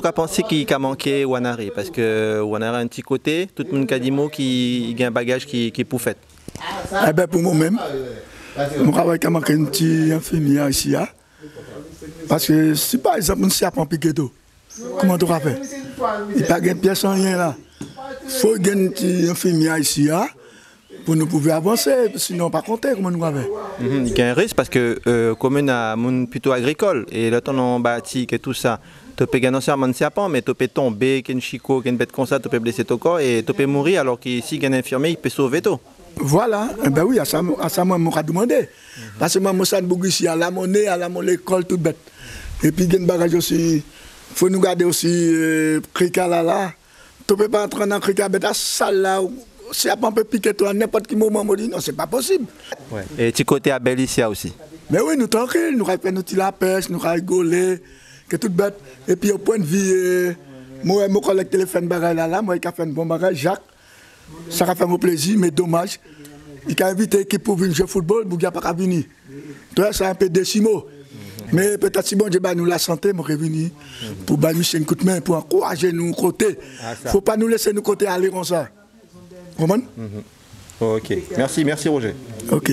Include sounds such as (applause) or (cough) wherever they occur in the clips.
tu as pensé qu'il a manqué Wanari Parce que Wanari a un petit côté, tout le monde a dit qui a un bagage qui, qui est pour fait. Eh ben pour moi-même, je travaille a manqué un petit infirmière ici. Hein? Parce que si par exemple, on ne pas piqué tout, comment tu vas faire Il n'y a pas de pièce en rien là. Il faut qu'il y ait un petit infirmière ici. Hein? pour nous pouvoir avancer, sinon pas compter comment nous avons. Il y a un risque parce que la commune a monde plutôt agricole et là on bâti et tout ça. Tu peux gagner un serpent, mais tu peux tomber, un chico, une bête comme ça, tu peux blesser ton corps et tu peux mourir alors y a un infirmier, il peut sauver tout. Voilà, eh ben oui, à ça, à ça moi, je demandé. Parce que moi, ici à la monnaie, à la monnaie, l'école, tout bête. Et puis, il y a un bagage aussi, il faut nous garder aussi, euh, là, là. Tu ne peux pas entrer dans le crica, bête, à salle là, si on peut piquer toi à n'importe quel moment, on dit non, c'est pas possible. Ouais. Et tu côté à Bellicia aussi Mais oui, nous tranquilles, nous avons fait notre la pêche, nous avons rigolé, que tout bête. Et puis au point de vue, euh, moi, je collecte le téléphone là, là, moi, je fait un bon bagage, Jacques. Ça a fait mon plaisir, mais dommage. Il a invité l'équipe pour venir jouer au football, il n'a pas venir. Toi, c'est un peu décimo. Mais peut-être si bon Dieu nous la santé, je suis venu pour bailler un coup de main, pour encourager nous côté. Il ah, ne faut pas nous laisser nous côté aller comme ça. Roman mhm. Ok, merci, merci Roger. Ok.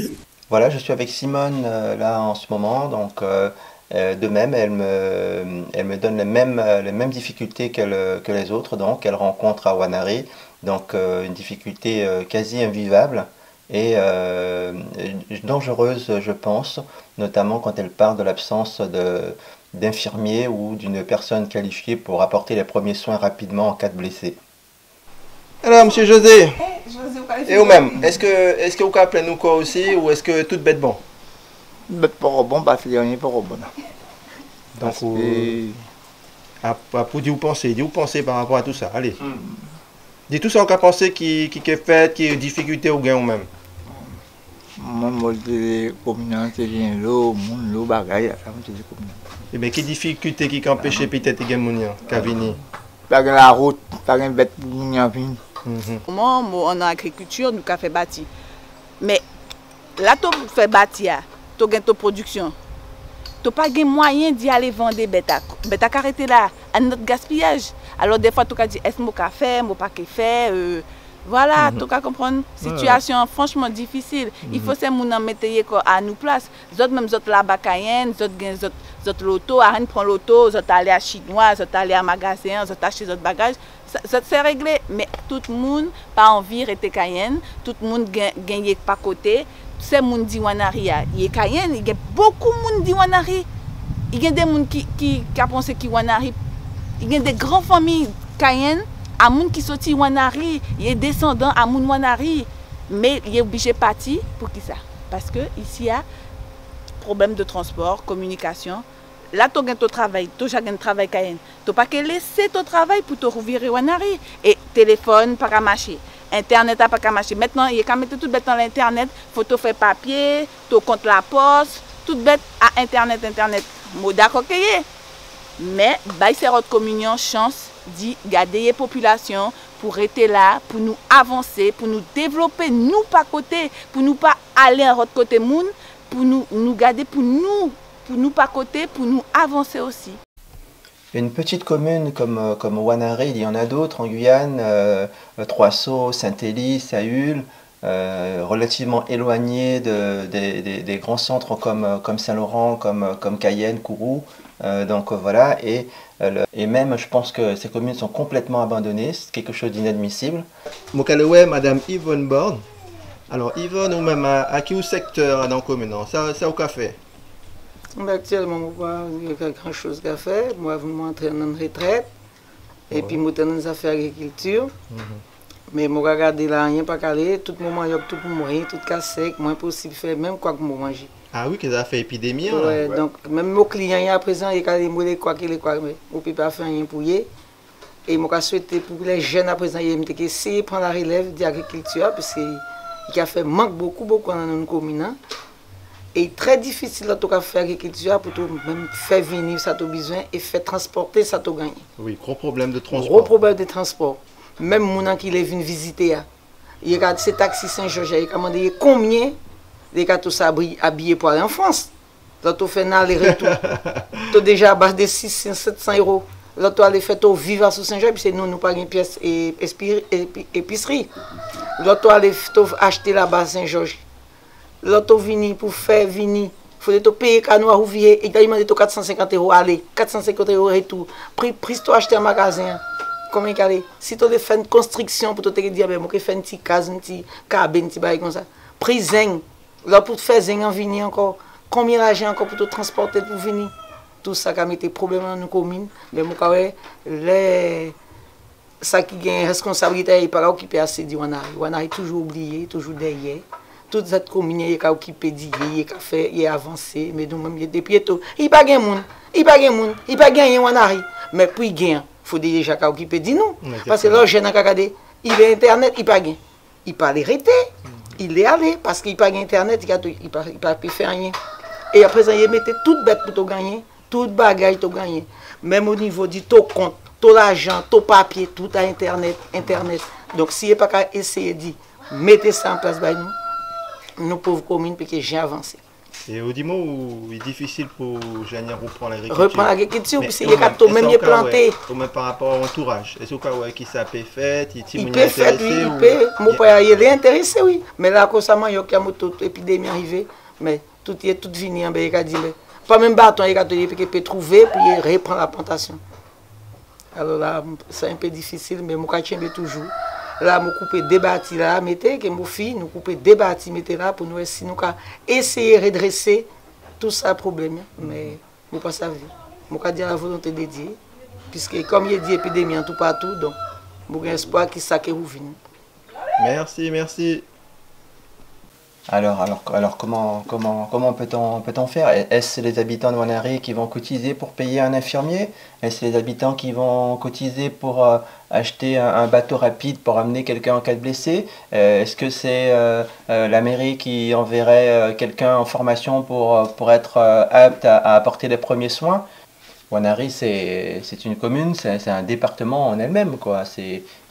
Voilà, je suis avec Simone euh, là en ce moment, donc euh, euh, de même, elle me, elle me donne les mêmes, les mêmes difficultés que, que les autres, donc elle rencontre à Wanari, donc une difficulté quasi invivable et dangereuse, je pense, notamment quand elle parle de l'absence d'infirmiers ou d'une personne qualifiée pour apporter les premiers soins rapidement en cas de blessé. Alors, monsieur José, et vous-même, est-ce que, est-ce que vous appelez nous quoi aussi ou est-ce que tout bête bon? Bête pas bon, bah, c'est rien pas bon. Donc, vous... à, à, pour dire vous pensez, dire vous pensez par rapport à tout ça, allez. Mm. Dis tout ça qu'on a pensé qui, qui, qui est fait, qui est difficulté ou gain ou même. Moi, moi, je communal, c'est bien l'eau, mon l'eau, bagaille, ça. Et bien, quelle difficulté qui empêche peut-être les gens qui venir Pas la route, pas une bête pour venir. Mhm. Moi, en agriculture, nous avons fait bâtir. Mais là, tu fais bâtir, tu as production. Tu n'as pas de moyen d'y aller vendre des bêtes. Les bêtes arrêter là, à notre gaspillage. Alors, des fois, tu as dit, est-ce que je peux faire, je pas faire. Euh, voilà, mm -hmm. tu comprendre. Situation ouais. franchement difficile. Mm -hmm. Il faut que nous mettre à nous place. Zot même zot la bacayenne, zot gen zot zot l'auto, arène prend l'auto, zot aller à chinois, zot aller à magasin, zot acheter zot bagages. C'est réglé, mais tout le monde pas envie rester cayenne, tout le monde gagne pas côté. C'est monde dit wanari il y a cayenne, il y a beaucoup de monde dit wanari. Il y a des gens qui qui qui pensé qui wanari. Il y a des grandes familles cayenne à moun qui sorti Wanari, il est descendant à moun Wanari, mais il est obligé de partir pour qui ça? Parce que ici il y a problème de transport, communication. Là, tu as ton travail, tu as un travail Tu n'as pas laisser ton travail pour te revirer Wanari. Et téléphone, marcher. internet a pa ka mache. Metnan, ye ka mette tout bet an l'internet, foto fe papye, to kont la pos, tout bet a internet, internet. Moda kokeye. Me, bay se rot kominyon chans di gade ye populasyon pou rete la, pou nou avanse, pou nou devlope nou pa kote, pou nou pa ale an rot kote moun, pou nou, nou gade pou nou, pou nou pa kote, pou nou avanse osi. Une petite commune comme, euh, comme Wanari, il y en a d'autres en Guyane, euh, Trois-Sceaux, Saint-Élie, Saül, euh, relativement éloignés de, des grands centres comme, comme Saint-Laurent, comme, comme Cayenne, Kourou. donc voilà, et et même, je pense que ces communes sont complètement abandonnées, c'est quelque chose d'inadmissible. Mokalewe, Madame Yvonne Born. Alors, Yvonne, ou même à, quel secteur dans la commune Ça, ça au café Actuellement, il n'y a pas grand-chose à faire. Moi, je suis en retraite. Et puis, je suis dans affaires agriculture. Mhm. Mais je regarde là, rien pas calé. Tout le moment, il y a tout pour mourir, tout cassé, moins possible de faire, même quoi que je manger. Ah oui, qu'ils a fait épidémie. Hein, ouais, donc même mon client à présent, il a dit quoi qu'il est quoi, mais on ne peut pas faire rien pour lui. Et je souhaité pour les jeunes à présent, ils ont essayé de prendre la relève de l'agriculture, parce qu'il a fait manque beaucoup, beaucoup dans notre commune. Et très difficile de faire l'agriculture pour même faire venir ça tu besoin et faire transporter ça tu gagner. Oui, gros problème de transport. Gros problème de transport. Même mon qui est venu visiter, hein. il regarde ces taxis Saint-Georges, il a demandé combien les gars tous habillés pour aller en France? Là, tu fais aller retour. (laughs) tu déjà à base de 600, 700 euros. L'autre aller au vivre sous Saint-Jean, puis c'est nous, nous pas une pièce et épicerie. L'autre aller acheter là-bas Saint-Georges. loto vini pou fè vini. Fode to peye kanou a rouvye, e da imande to 450 euro ale, 450 euro retou. Pri, pris to achete an magazin, komen kare. Si to de fè n konstriksyon pou to teke diya, be mou ke fè n ti kaz, n ti kabe, n ti baye kon sa. Pri zeng, la pou te fè zeng an vini anko, konmien aje anko pou to transporte pou vini. Tout sa ka mette problem nan nou komine, be mou kare le... sa ki gen responsabilite e para okipe ase di wana. Wana e toujou oubliye, toujou derye. Commune, il a occupé d'y il a fait, il a avancé, mais nous-mêmes, il y a des piétons. Il n'y a pas de monde, il n'y a pas de monde, il n'y a pas de Wanari. Mais puis il il faut déjà occupé de nous. Parce que là, jeune a il est Internet, il n'y a pas Il peut arrêter. Il est allé parce qu'il n'y a pas Internet, il ne peut pas faire rien. Et après, il mettait toute bête pour gagner, toute bagage pour gagner. Même au niveau du taux compte, tout l'argent, tout papier, tout à Internet, Internet. Donc, s'il n'y a pas qu'à essayer de mettre ça en place, bah, nous, nous pauvres communes, puis que j'ai avancé. Et au où il est difficile pour Jeanne reprendre l'agriculture. Reprendre l'agriculture, parce qu'il y a tout même planté. Même par rapport à l'entourage. Est-ce que qui ça peut faire Il peut faire, oui, il peut. Mon père, il est intéressé, oui. Mais là, constamment, il y a une épidémie arrivée. Mais tout est tout venu en dit, pas même bâton, il a dit qu'il peut trouver, puis il reprend la plantation. Alors là, c'est un peu difficile, mais moi, je toujours. Là, je coupe des bâtis là, mettez, que mon fils, nous coupe des bâtis, mettez là, pour nous essayer, nous essayer de redresser tout ça problème. Mais je ne pas ça. Je vais dire la volonté de Dieu. Puisque comme il dit épidémie en tout partout, donc, j'ai espoir qu'il ça vous Merci, merci. Alors, alors, alors comment, comment, comment peut-on peut faire? Est-ce les habitants de Wanari qui vont cotiser pour payer un infirmier? Est-ce les habitants qui vont cotiser pour euh, acheter un, bateau rapide pour amener quelqu'un en cas de blessé? Euh, Est-ce que c'est euh, la mairie qui enverrait quelqu'un en formation pour, pour être apte à, apporter les premiers soins? Wanari, c'est une commune, c'est un département en elle-même.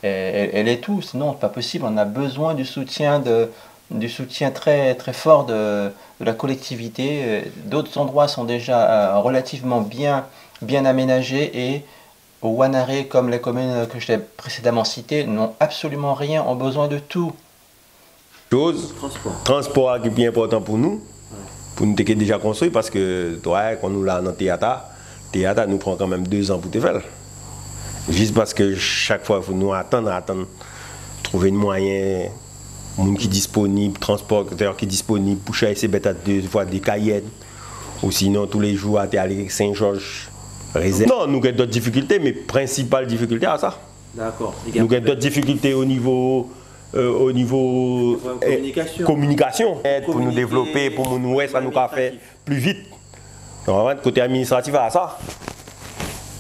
Elle, est tout, sinon pas possible. On a besoin du soutien de du soutien très, très fort de, la collectivité. D'autres endroits sont déjà euh, relativement bien, bien aménagés et au Wanaré, comme les communes que je t'ai précédemment citées, n'ont absolument rien, ont besoin de tout. Chose, transport. Transport qui est bien important pour nous, pour nous qui déjà construit, parce que toi, quand nous l'a dans le théâtre, le théâtre nous prend quand même deux ans pour te faire. Juste parce que chaque fois, il faut nous attendre, attendre, trouver un moyen disponible, transporteur qui est disponible pour chercher ces bêtes à deux fois des cahiers. Ou sinon, tous les jours, à aller Saint-Georges. Non, nous avons d'autres difficultés, mais principale difficulté à ça. D'accord. Nous avons d'autres difficultés au niveau. Euh, au niveau communication, communication pour nous développer, pour nous ça nous faire plus vite. côté administratif à ça.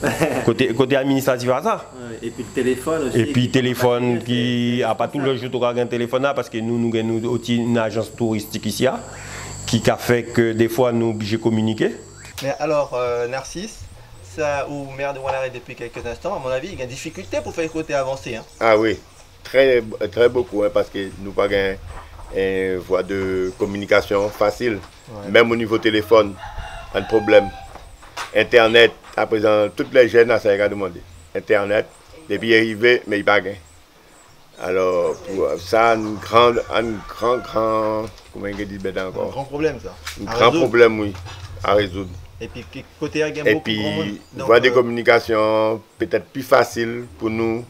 (laughs) côté, côté administratif à ça. Et puis le téléphone aussi. Et puis téléphone qui a pas tout le jour un téléphone parce que nous nous avons aussi une agence touristique ici hein, qui a fait que des fois nous obligés de communiquer. Mais alors euh, Narcisse, ça ou maire de Wanaré depuis quelques instants, à mon avis, il y a une difficulté pour faire côté avancé. Hein. Ah oui, très, très beaucoup, hein, parce que nous pas une voie de communication facile. Même au niveau téléphone, un problème. Internet, à présent, toutes les jeunes, ça a demandé. Internet, Depi yi rive, me yi bagen. Alors, pou sa, an gran, an gran, gran, koumen gen dit bedan ankon. An gran problem sa. An gran problem, oui, a rezoud. Epi, kote a gen mou pou kon moun. Epi, vwa de komunikasyon, petet pi fasil pou nou,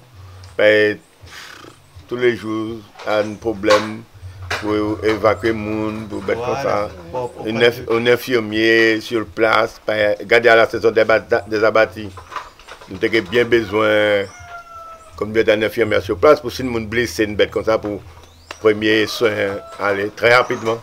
pe, tou le jou, an problem, pou evakwe moun, pou bet kon sa. Un enfyomye, sur plas, gade a la sezon des abati. Nou teke bien bezwen, comme d'un infirmier sur place pour si nous blessé une bête comme ça pour premier soin aller très rapidement.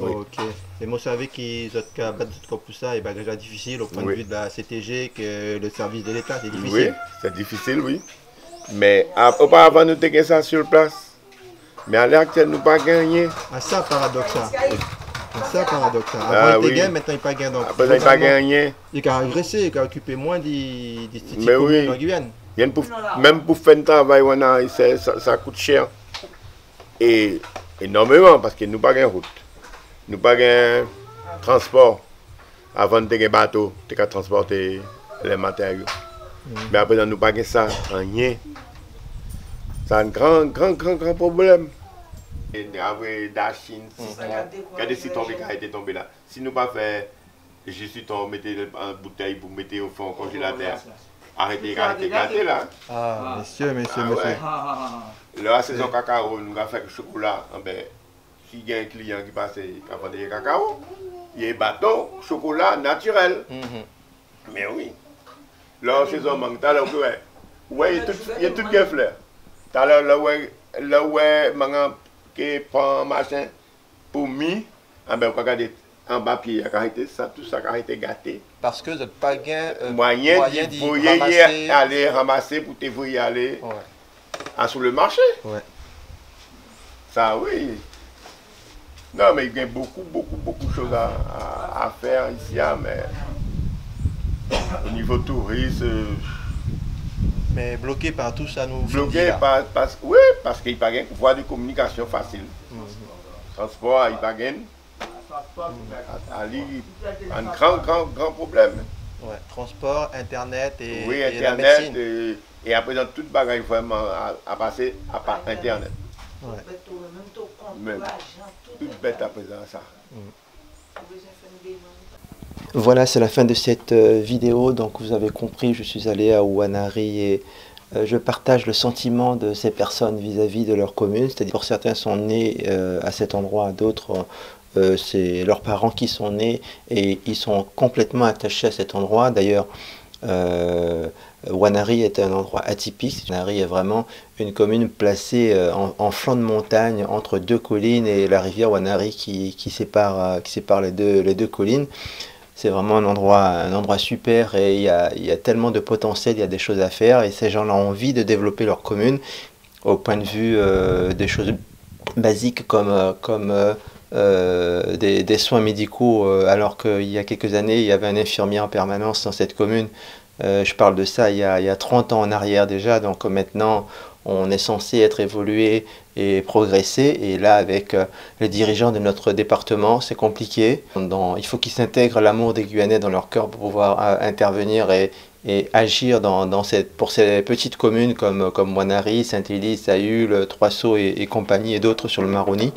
Ok. Et moi, je savais qu'ils ont battre pour ça, et bien déjà difficile au point de vue de la CTG, que le service de l'État, c'est difficile. Oui, c'est difficile, oui. Mais auparavant, nous avons ça sur place. Mais à l'heure actuelle, nous pas gagné. Ah, ça, paradoxal. C'est ça paradoxal. Avant, ah, il était oui. maintenant, il pas gagné. Après, il pas gagné. Il a régressé, il a occupé moins des Mais oui. en Guyane. même pour faire un travail, ça, ça coûte cher. Et énormément, parce que nous pas de route. Nous pas de transport. avant de un bateau, tu as transporter les matériaux. Mais après, nous pas ça, rien. C'est un grand, grand, grand, grand problème. Après, la Chine, regardez si tombé qui a été tombé là. Si nous pas fait, je suis tombé, mettez en bouteille pour mettre au fond congélateur. Arrêtez, arrêtez, gâtez là. Ah, monsieur, monsieur, Ah, monsieur. ouais. La saison cacao, nous avons fait le chocolat. Ah ben, si il y a un client qui passe, qui a vendu du cacao, il y a un bâton, chocolat naturel. Mais oui. Là, saison mangue, t'as là, ouais. Ouais, il y a tout, il y a tout qui est fleur. T'as là, là, ouais, là, ouais, mangue, qui prend machin, pour mi, ah ben, regardez, en bas pied, il y a été ça, tout ça a été gâté. Parce que vous n'avez pas gain euh, moyen, d'y d'y ramasser. aller ramasser pour te voyer aller Ouais. ah, sur le marché. Ouais. Ça, oui. Non, mais il y a beaucoup, beaucoup, beaucoup de choses à, à- à faire ici, hein, mais au niveau touriste, euh, Mais bloqué par tout ça, nous. bloqué par, parce, oui, parce qu'il n'y a pas de voie de communication facile. Transport, il n'y a pas un grand, grand, grand problème. Ouais, Transport, Internet et, oui, et la Internet, médecine. et, et à présent, toute bagaille vraiment à, à passer à part Internet. Ouais. Même. Toute bête à présent, ça. Voilà, c'est la fin de cette euh, vidéo. Donc, vous avez compris, je suis allé à Ouanari et euh, je partage le sentiment de ces personnes vis-à-vis de leur commune. C'est-à-dire, pour certains sont nés euh, à cet endroit, d'autres, c'est leurs parents qui sont nés et ils sont complètement attachés à cet endroit. D'ailleurs, euh, Wanari est un endroit atypique. Wanari est vraiment une commune placée en, flanc de montagne entre deux collines et la rivière Wanari qui, sépare, les deux collines. C'est vraiment un endroit, un endroit super et il y, a, y a tellement de potentiel, il y a des choses à faire et ces gens-là ont envie de développer leur commune au point de vue euh, des choses basiques comme, euh, comme euh, des, soins médicaux, alors qu'il y a quelques années, il y avait un infirmier en permanence dans cette commune. Je parle de ça il y, a, il y a 30 ans en arrière déjà, donc maintenant on est censé être évolué et progresser. Et là, avec euh, les dirigeants de notre département, c'est compliqué. Il faut qu'ils s'intègrent l'amour des Guyanais dans leur cœur pour pouvoir euh, intervenir et, agir pour ces petites communes comme, comme Wanari, Saint-Élie, Saül, Trois-Sceaux et, et compagnie et d'autres sur le Maroni.